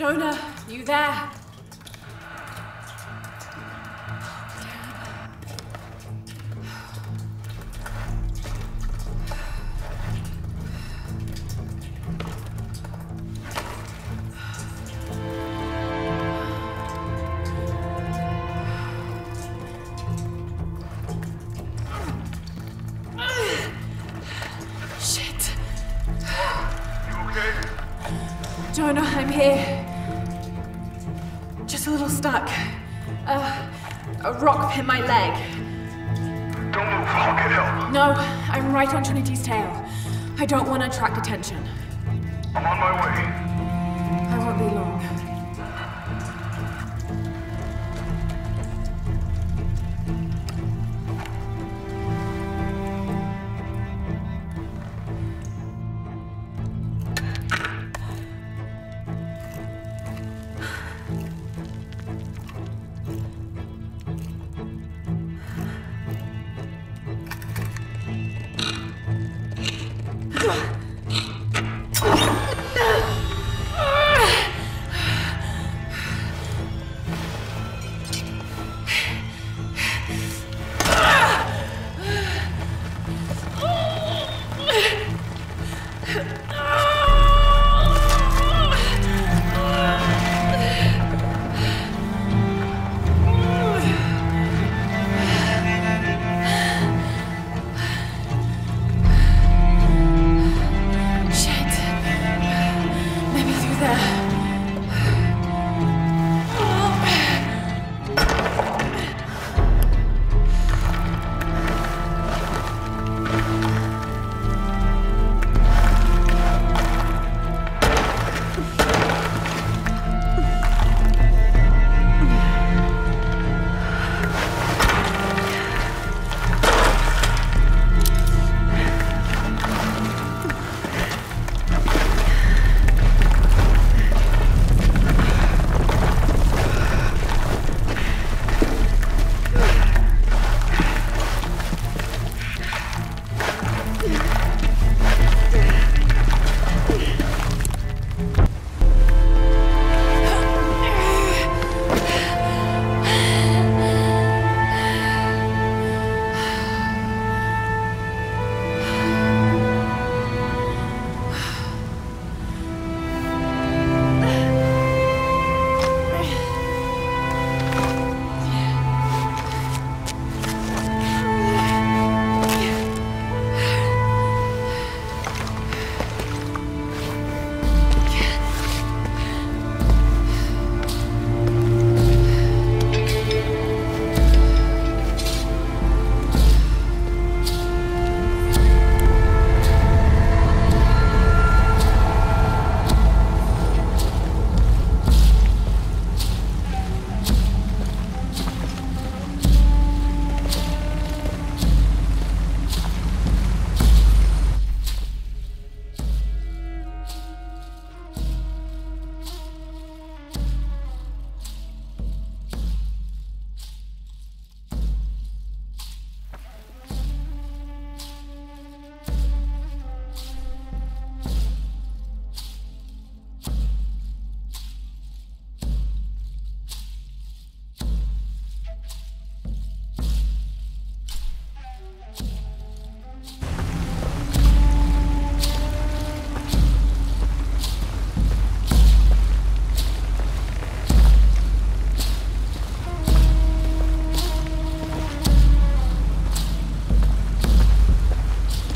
Jonah, you there?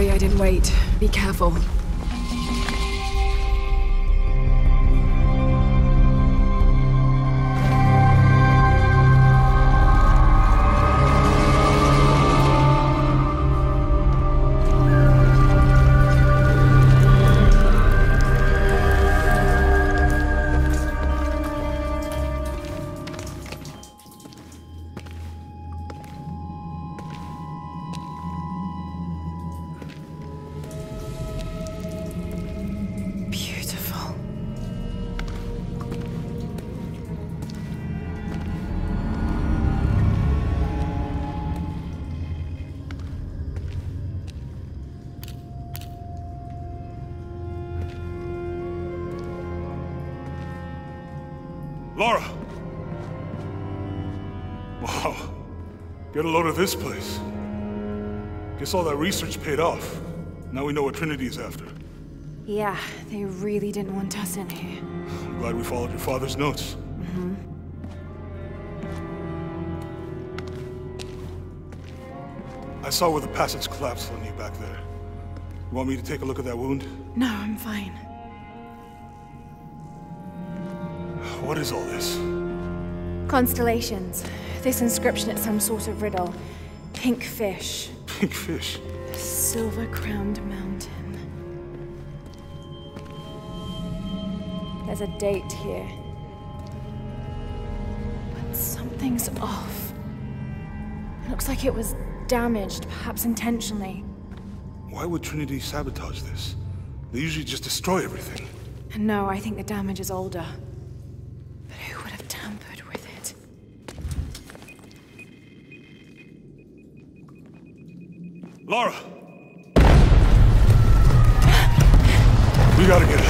Sorry I didn't wait. Be careful. This place. Guess all that research paid off. Now we know what Trinity is after. Yeah, they really didn't want us in here. I'm glad we followed your father's notes. Mm-hmm. I saw where the passage collapsed on you back there. You want me to take a look at that wound? No, I'm fine. What is all this? Constellations. This inscription is some sort of riddle. Pink fish. Pink fish. The silver crowned mountain. There's a date here. But something's off. It looks like it was damaged, perhaps intentionally. Why would Trinity sabotage this? They usually just destroy everything. No, I think the damage is older. Lara! We gotta get out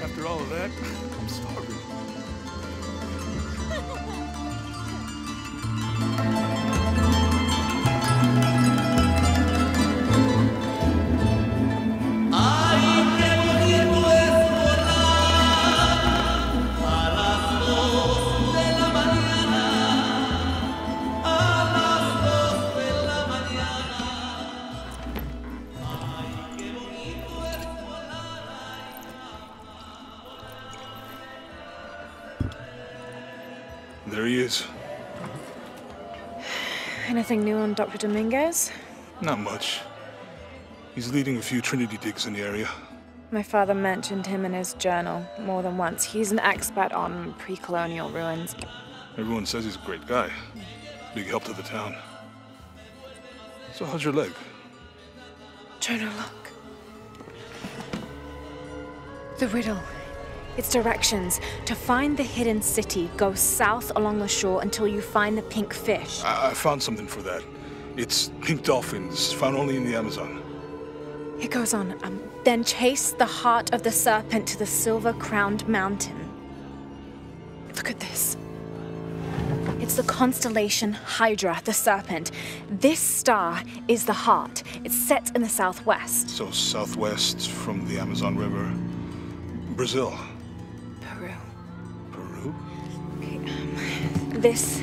After all of that, I'm starving. Dr. Dominguez? Not much. He's leading a few Trinity digs in the area. My father mentioned him in his journal more than once. He's an expert on pre colonial ruins. Everyone says he's a great guy. Big help to the town. So how's your leg? Jonah, look. The riddle. Its directions. To find the hidden city, go south along the shore until you find the pink fish. I, I found something for that. It's pink dolphins, found only in the Amazon. It goes on. Um, then chase the heart of the serpent to the silver crowned mountain. Look at this. It's the constellation Hydra, the serpent. This star is the heart. It's set in the southwest. So southwest from the Amazon River. Brazil. Peru. Peru? This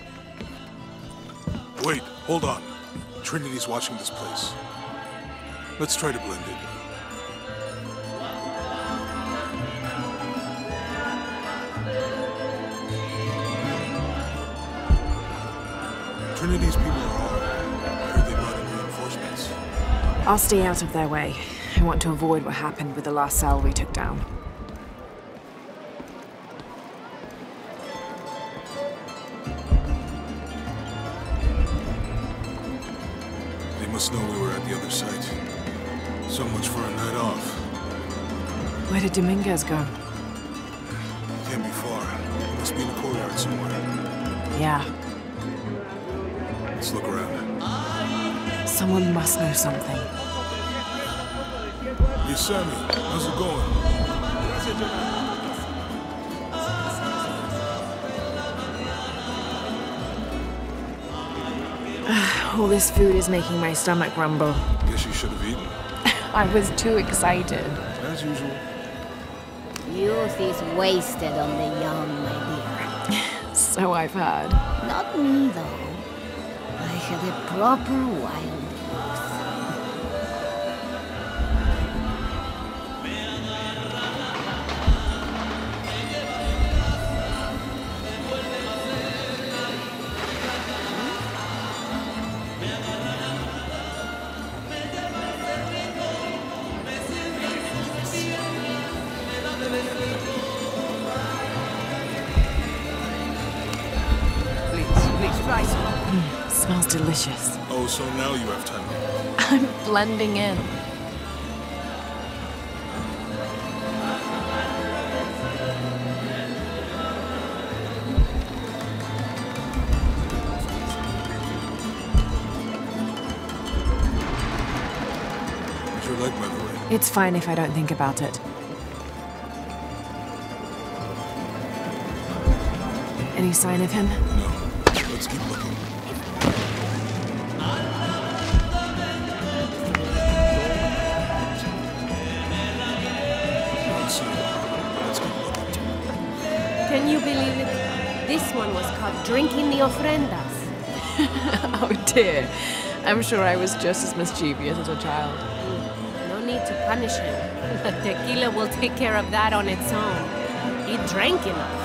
Wait, hold on. Trinity's watching this place. Let's try to blend in. Trinity's people are armed. I heard they brought in reinforcements. I'll stay out of their way. I want to avoid what happened with the last cell we took down. So much for a night off. Where did Dominguez go? Can't be far. He must be in the courtyard somewhere. Yeah, Let's look around. someone must know something. Hey, Sammy, how's it going? All this food is making my stomach rumble. Guess you should have eaten. I was too excited. As usual. Youth is wasted on the young, my dear. So I've heard. Not me, though. I had a proper wild blending in. How's your leg, by the way? It's fine if I don't think about it. Any sign of him? No. Let's keep one was caught drinking the ofrendas. Oh dear. I'm sure I was just as mischievous as a child. No need to punish him. The tequila will take care of that on its own. He drank enough.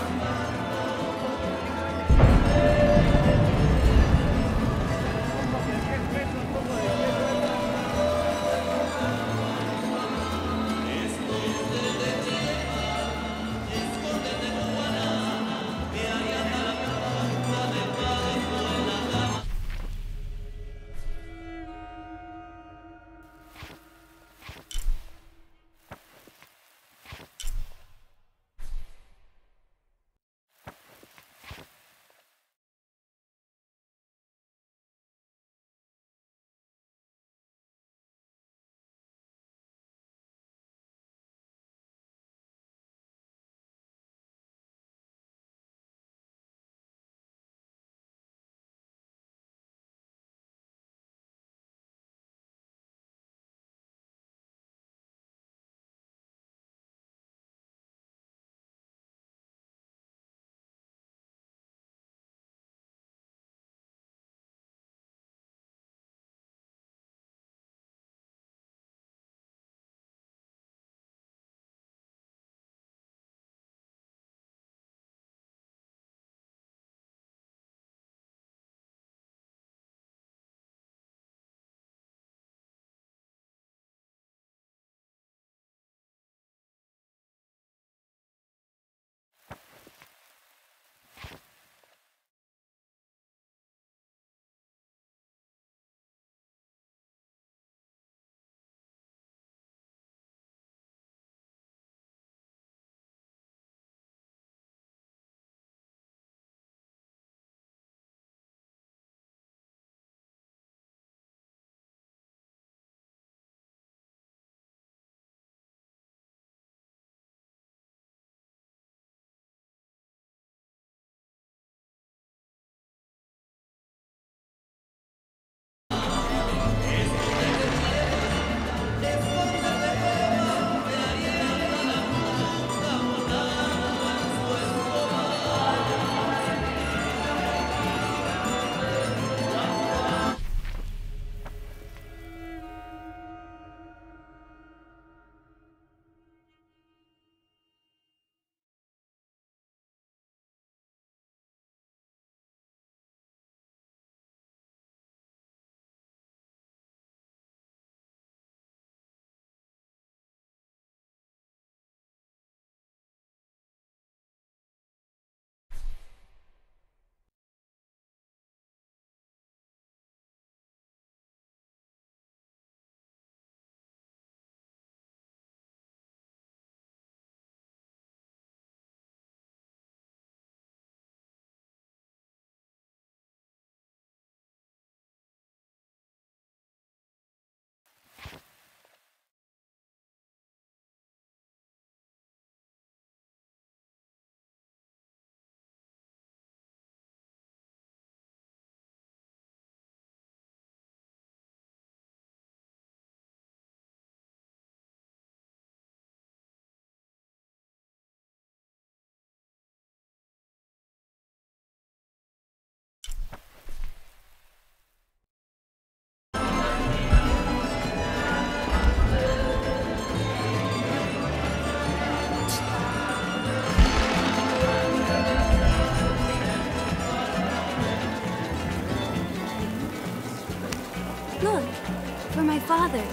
Father.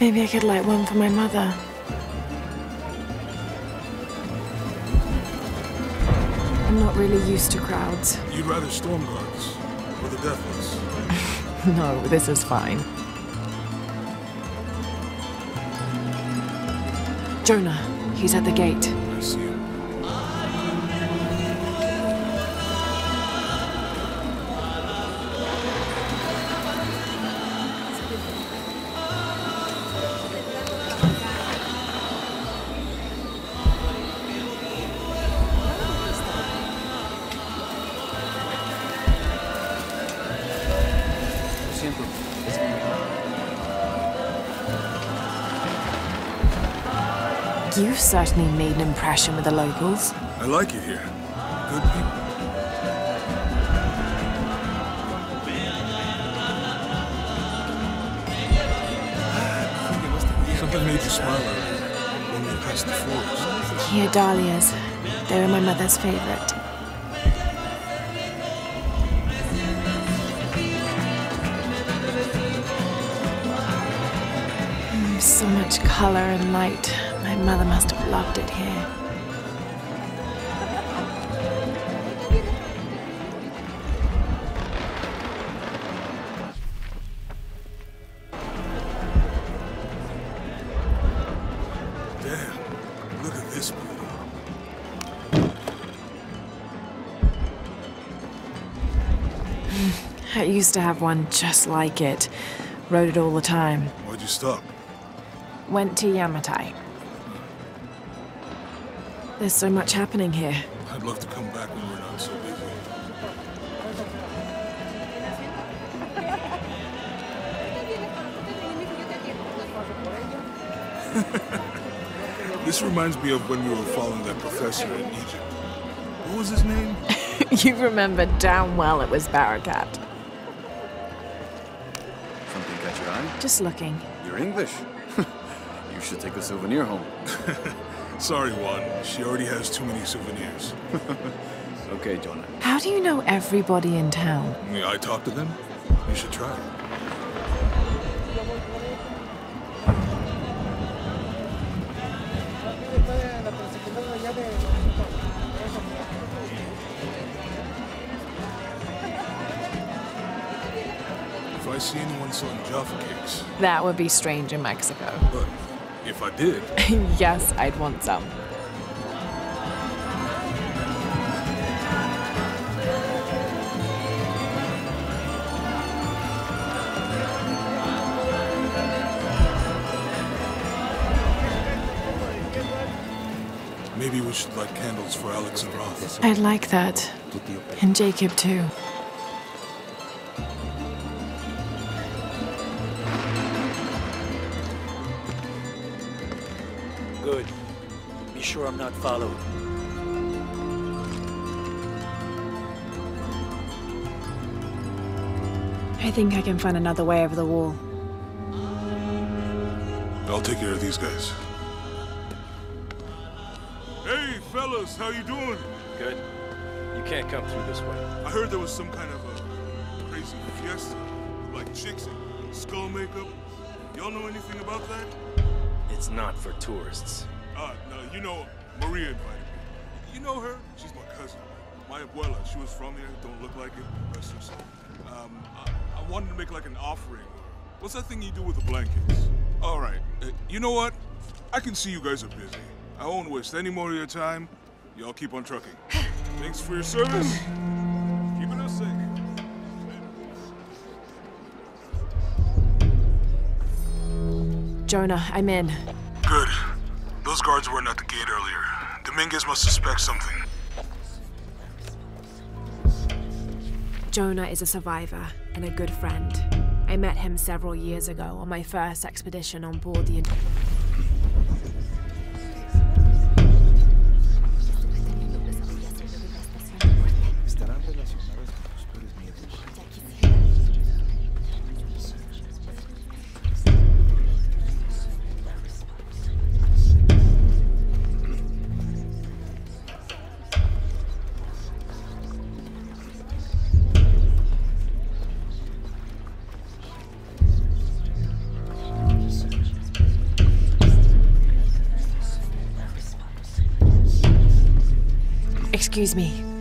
Maybe I could light one for my mother. I'm not really used to crowds. You'd rather storm guards or the deathless? No, this is fine. Jonah, he's at the gate. Certainly made an impression with the locals. I like it here. Good people. Something made you smile when we passed the forest. Here, dahlias. They were my mother's favorite. Mm, So much color and light. Mother must have loved it here. Damn, look at this. I used to have one just like it. Rode it all the time. Why'd you stop? Went to Yamatai. There's so much happening here. I'd love to come back when we're not so busy. This reminds me of when we were following that professor in Egypt. What was his name? you remember damn well it was Barakat. Something catch your eye? Just looking. You're English. you should take a souvenir home. Sorry, Juan. She already has too many souvenirs. Okay, Jonah. How do you know everybody in town? Yeah, I talked to them. You should try. If I see anyone selling Jaffa cakes, That would be strange in Mexico. but if I did, yes, I'd want some. maybe we should light candles for Alex and Roth. I'd like that. And Jacob, too. Think I can find another way over the wall. I'll take care of these guys. Hey, fellas, how you doing? Good. You can't come through this way. I heard there was some kind of a crazy fiesta, like chicks and skull makeup. Y'all know anything about that? It's not for tourists. Uh, no, you know, Maria invited me. You know her? She's my cousin. My abuela, she was from here, don't look like it, rest her soul. Um, I, I wanted to make like an offering. What's that thing you do with the blankets? All right, uh, you know what? I can see you guys are busy. I won't waste any more of your time. Y'all keep on trucking. Thanks for your service. Keeping us safe. Jonah, I'm in. Good. Those guards weren't at the gate earlier. Dominguez must suspect something. Jonah is a survivor and a good friend. I met him several years ago on my first expedition on board the. Excuse me.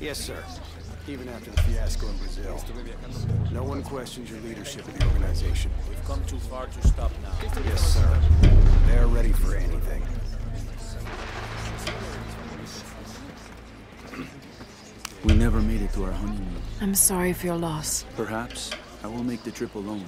Yes, sir. Even after the fiasco in Brazil. No one questions your leadership of the organization. We've come too far to stop now. Yes, sir. They're ready for anything. We never made it to our honeymoon. I'm sorry for your loss. Perhaps I will make the trip alone.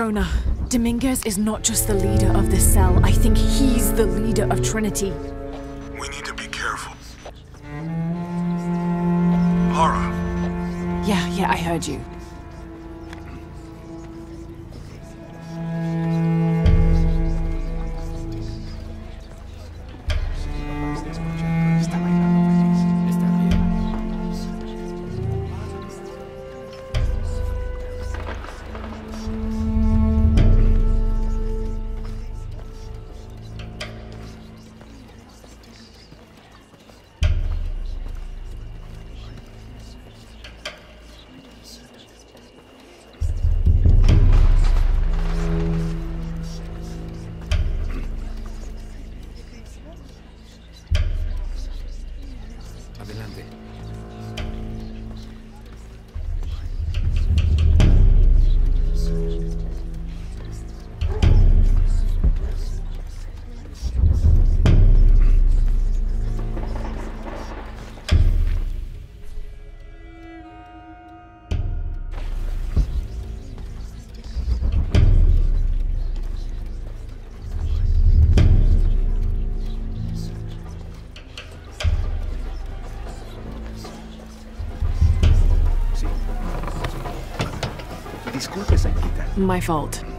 Jonah, Dominguez is not just the leader of the cell. I think he's the leader of Trinity. We need to be careful. Lara, Yeah, yeah, I heard you. My fault.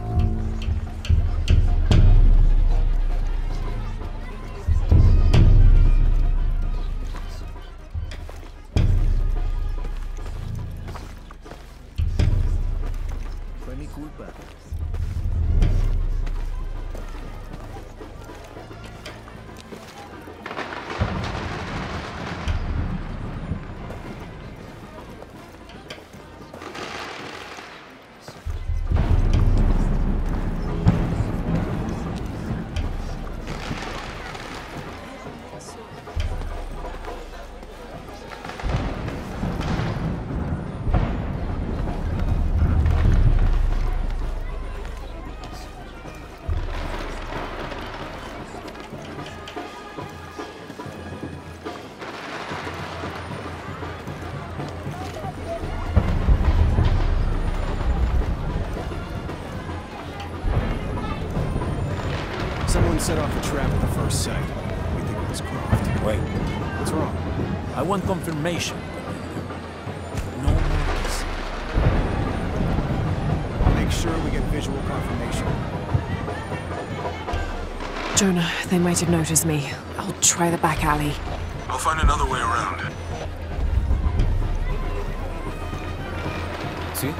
Set off a trap at the first sight. We think it was Croft. Wait, What's wrong? I want confirmation. No marks. Make sure we get visual confirmation. Jonah, they might have noticed me. I'll try the back alley. I'll find another way around. See?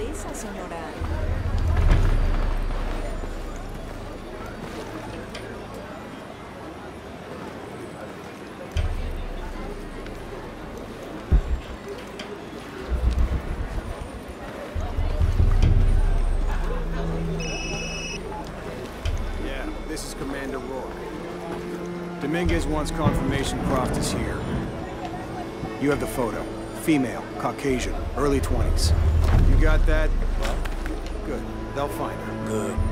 Cabeza, señora. Yeah, this is Commander Rourke. Dominguez wants confirmation Croft is here. You have the photo. Female, Caucasian, early 20s. You got that? Well, good. They'll find her. Good.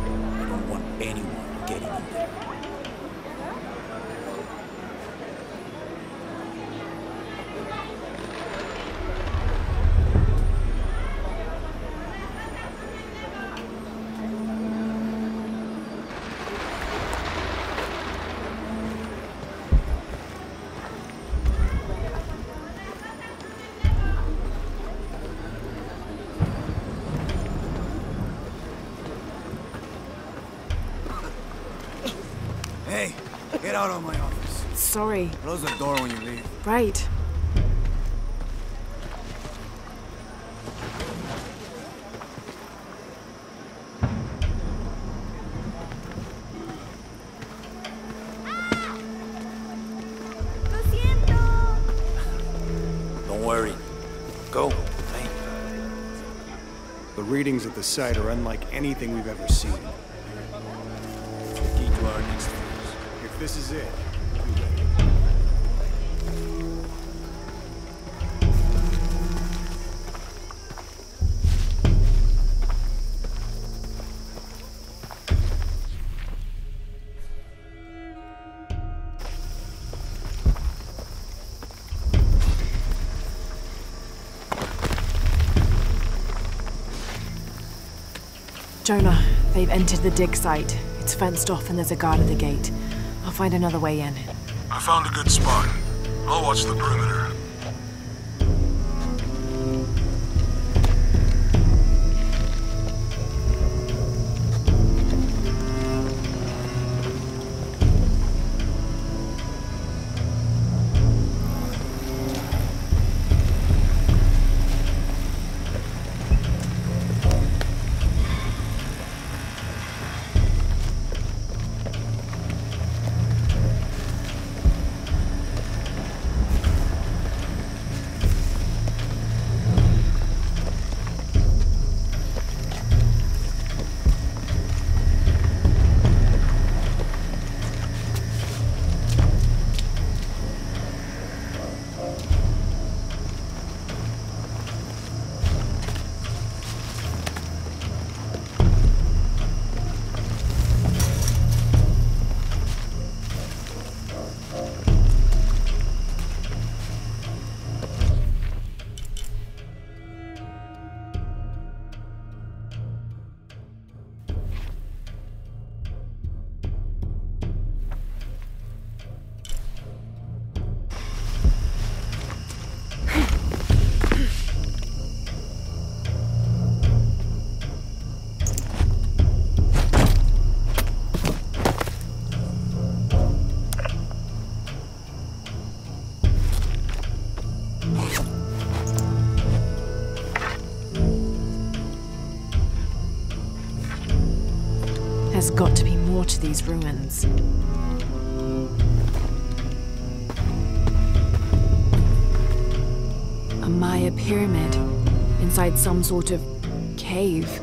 Sorry. Close the door when you leave. Right. Don't worry. Go. Hey. The readings at the site are unlike anything we've ever seen. It's the key to our next phase. If this is it, entered the dig site. It's fenced off and there's a guard at the gate. I'll find another way in. I found a good spot. I'll watch the perimeter. These ruins. A Maya pyramid inside some sort of cave.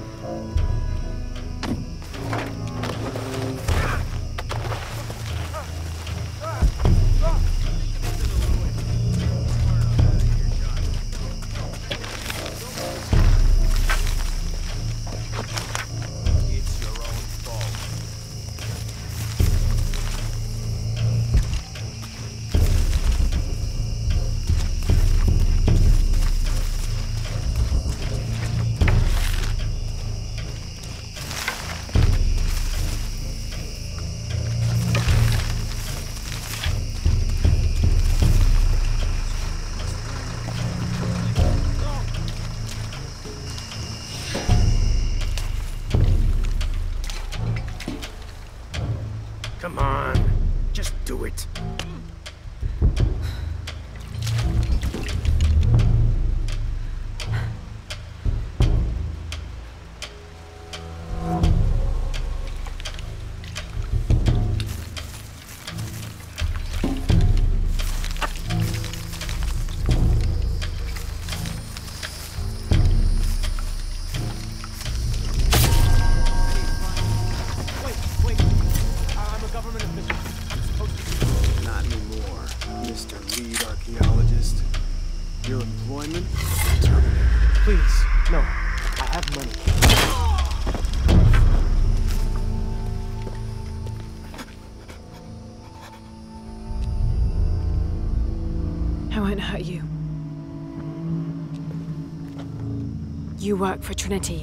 You work for Trinity.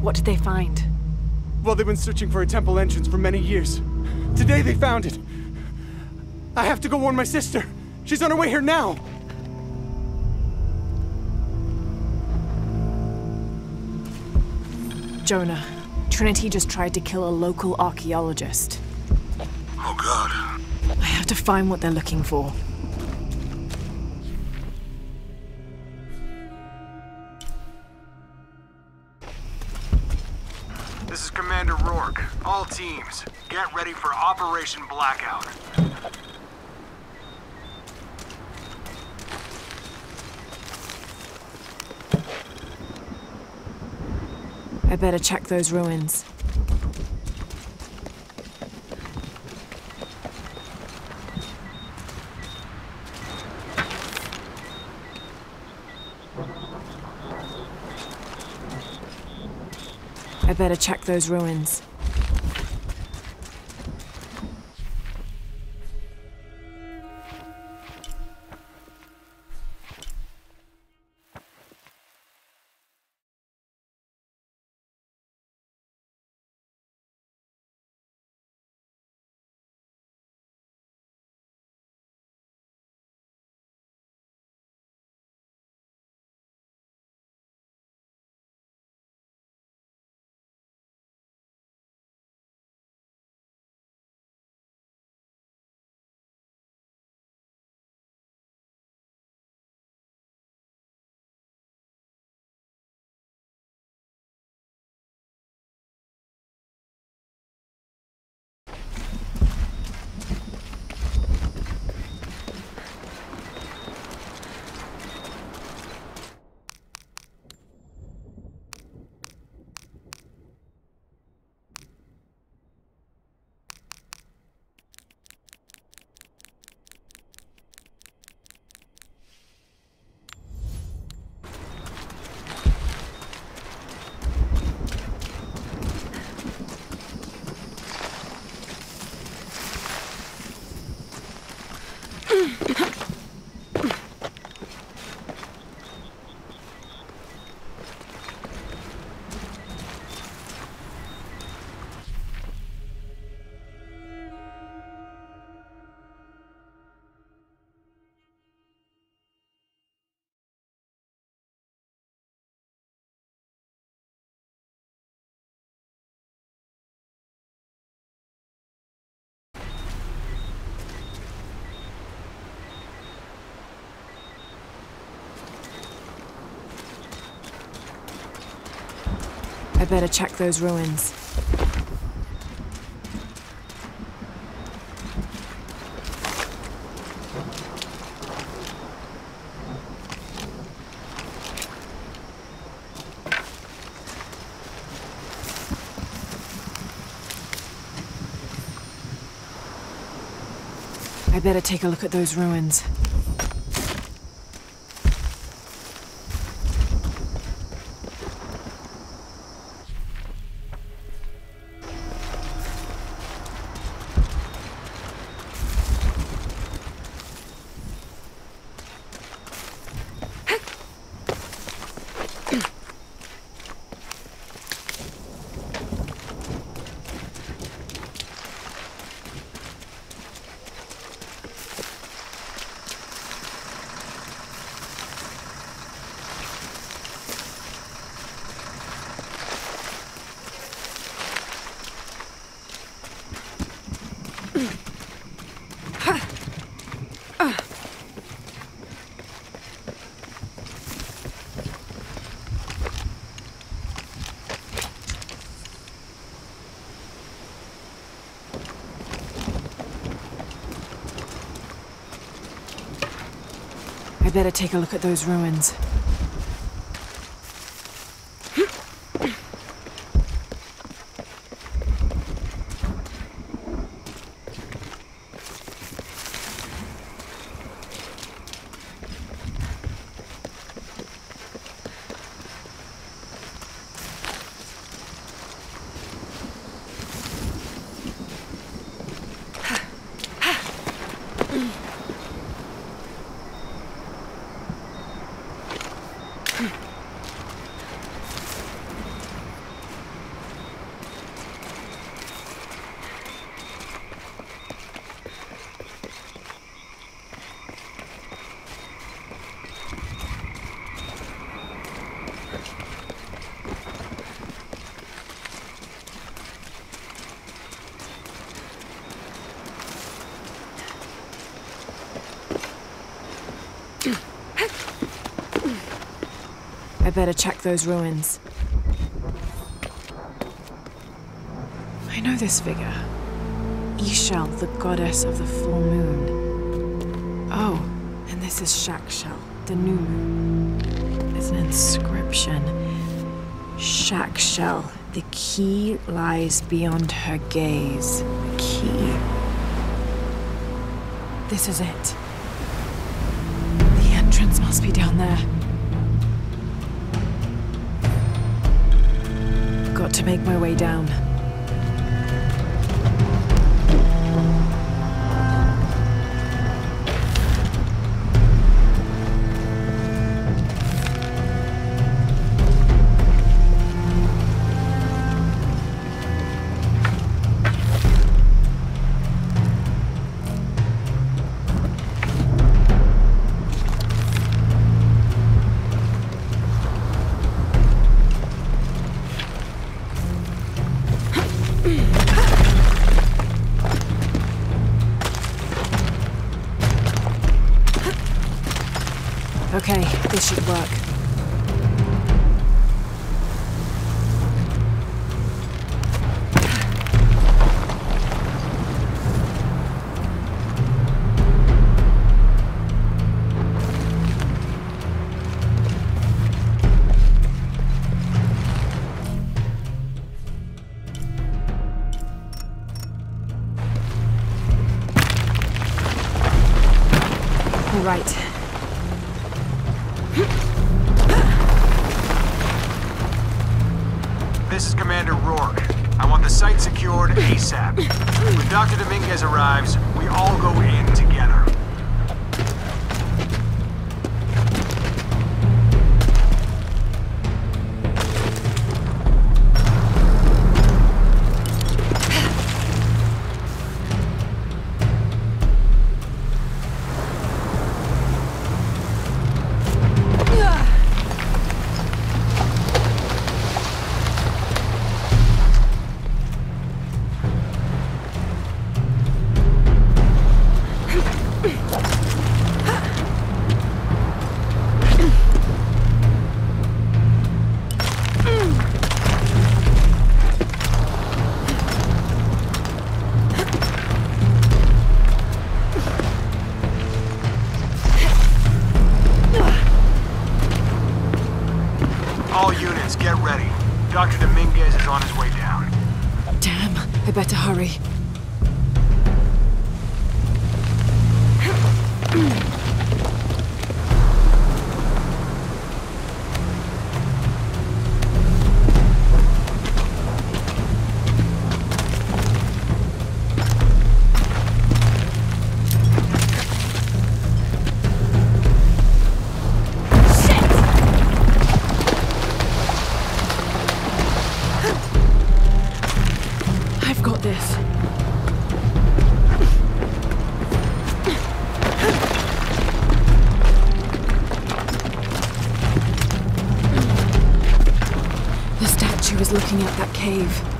What did they find? Well, they've been searching for a temple entrance for many years. Today they found it. I have to go warn my sister. She's on her way here now. Jonah, Trinity just tried to kill a local archaeologist. Oh god. I have to find what they're looking for. Operation Blackout. I better check those ruins. I better check those ruins. I better check those ruins. I better take a look at those ruins. Better take a look at those ruins. Better check those ruins. I know this figure. Ix Chel, the goddess of the full moon. Oh, and this is Chak Chel, the new moon. There's an inscription. Chak Chel, the key lies beyond her gaze. The key. This is it. Way down. Okay, this should work. Cave.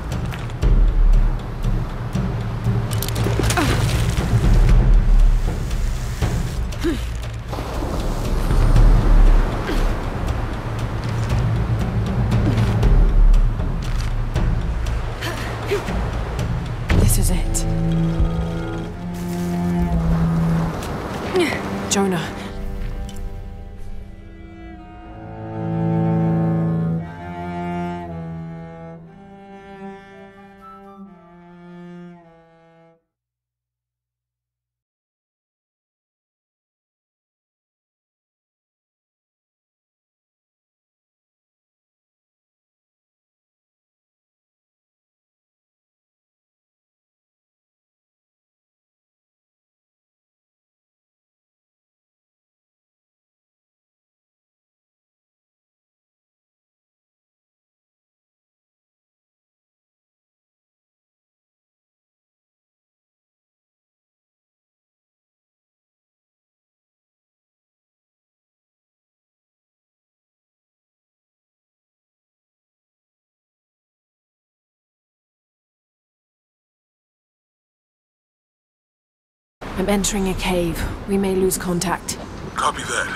I'm entering a cave. We may lose contact. Copy that.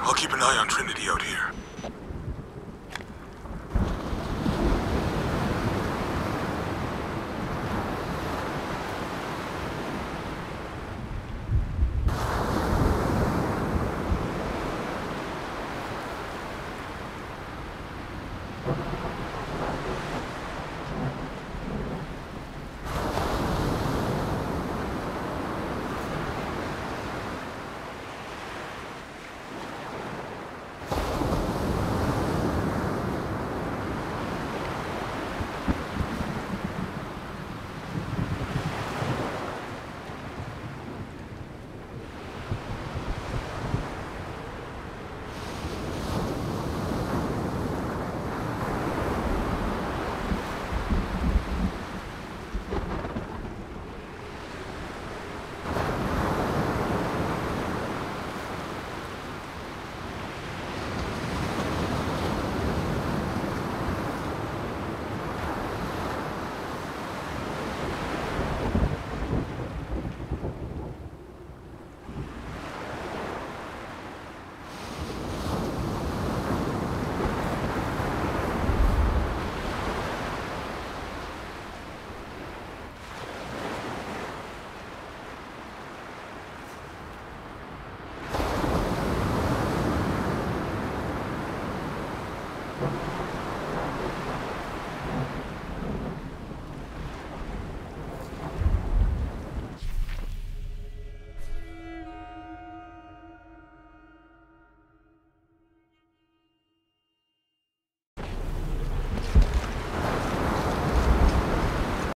I'll keep an eye on Trinity out here.